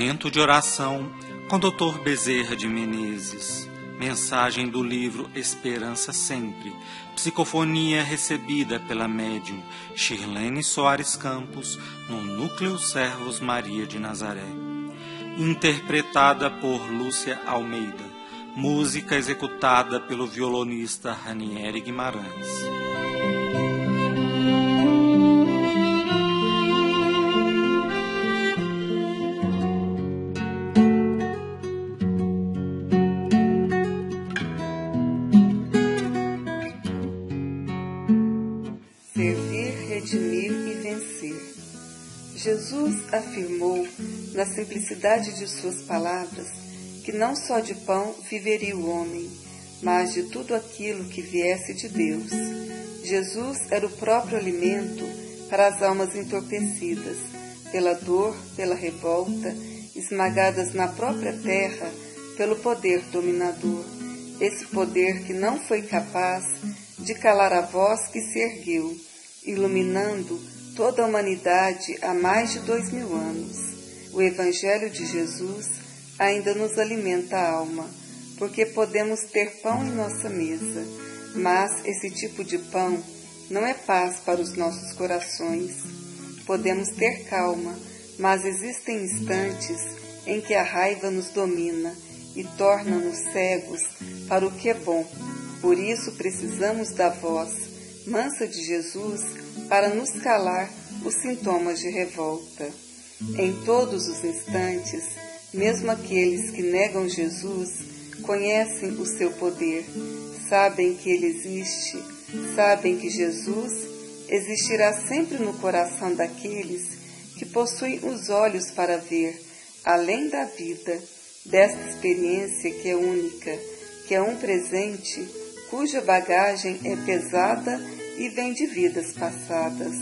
Momento de oração com Dr. Bezerra de Menezes. Mensagem do livro Esperança Sempre. Psicofonia recebida pela médium Shirlene Soares Campos no Núcleo Servos Maria de Nazaré. Interpretada por Lúcia Almeida. Música executada pelo violonista Ranieri Guimarães. Jesus afirmou, na simplicidade de suas palavras, que não só de pão viveria o homem, mas de tudo aquilo que viesse de Deus. Jesus era o próprio alimento para as almas entorpecidas, pela dor, pela revolta, esmagadas na própria terra pelo poder dominador. Esse poder que não foi capaz de calar a voz que se ergueu, iluminando toda a humanidade há mais de dois mil anos. O Evangelho de Jesus ainda nos alimenta a alma, porque podemos ter pão em nossa mesa, mas esse tipo de pão não é paz para os nossos corações. Podemos ter calma, mas existem instantes em que a raiva nos domina e torna-nos cegos para o que é bom. Por isso precisamos da voz mansa de Jesus para nos calar os sintomas de revolta. Em todos os instantes, mesmo aqueles que negam Jesus conhecem o seu poder, sabem que ele existe, sabem que Jesus existirá sempre no coração daqueles que possuem os olhos para ver, além da vida, desta experiência que é única, que é um presente cuja bagagem é pesada e vem de vidas passadas.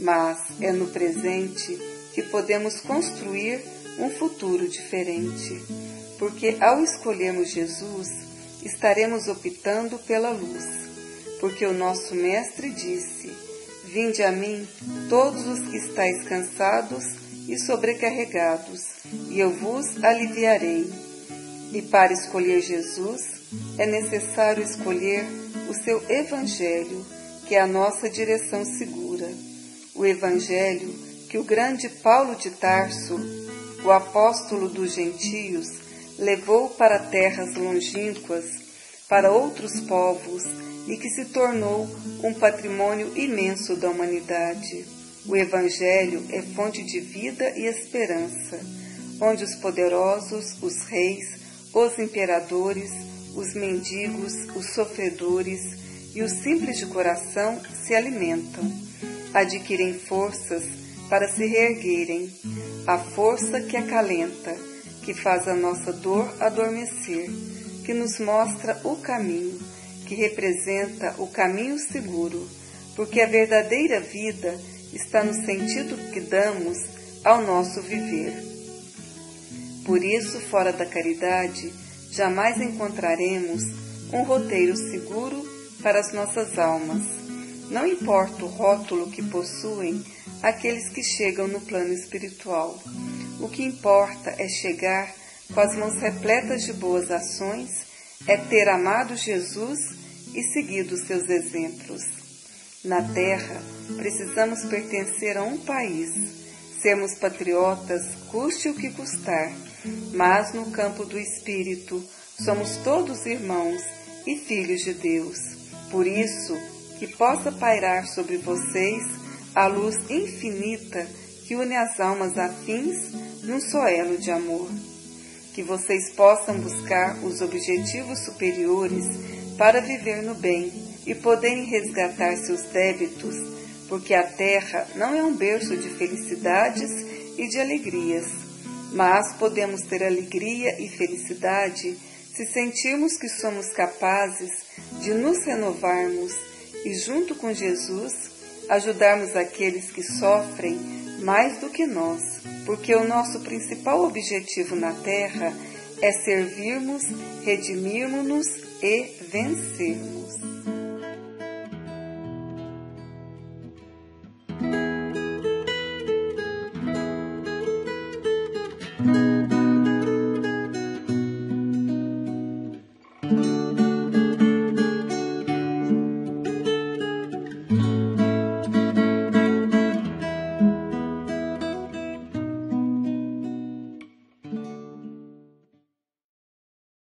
Mas é no presente que podemos construir um futuro diferente, porque ao escolhermos Jesus, estaremos optando pela luz, porque o nosso Mestre disse: Vinde a mim, todos os que estáis cansados e sobrecarregados, e eu vos aliviarei. E para escolher Jesus, é necessário escolher o seu Evangelho que é a nossa direção segura. O Evangelho que o grande Paulo de Tarso, o apóstolo dos gentios, levou para terras longínquas, para outros povos e que se tornou um patrimônio imenso da humanidade. O Evangelho é fonte de vida e esperança, onde os poderosos, os reis, os imperadores, os mendigos, os sofredores, e os simples de coração se alimentam, adquirem forças para se reerguerem, a força que acalenta, que faz a nossa dor adormecer, que nos mostra o caminho, que representa o caminho seguro, porque a verdadeira vida está no sentido que damos ao nosso viver. Por isso, fora da caridade, jamais encontraremos um roteiro seguro para as nossas almas. Não importa o rótulo que possuem aqueles que chegam no plano espiritual. O que importa é chegar com as mãos repletas de boas ações, é ter amado Jesus e seguido seus exemplos. Na terra, precisamos pertencer a um país, sermos patriotas, custe o que custar, mas no campo do espírito, somos todos irmãos e filhos de Deus. Por isso, que possa pairar sobre vocês a luz infinita que une as almas afins num só elo de amor. Que vocês possam buscar os objetivos superiores para viver no bem e poderem resgatar seus débitos, porque a terra não é um berço de felicidades e de alegrias, mas podemos ter alegria e felicidade se sentirmos que somos capazes de nos renovarmos e, junto com Jesus, ajudarmos aqueles que sofrem mais do que nós, porque o nosso principal objetivo na Terra é servirmos, redimirmos-nos e vencermos.